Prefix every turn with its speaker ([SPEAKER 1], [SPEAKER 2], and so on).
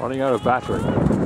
[SPEAKER 1] running out of battery.